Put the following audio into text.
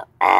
out.